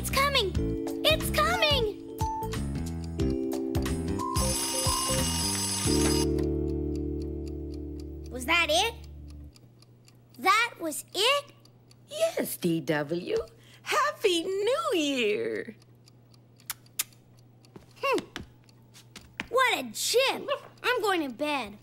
It's coming! It's coming! Was that it? That was it? Yes, DW. Happy New Year! Hmm, What a chip! I'm going to bed.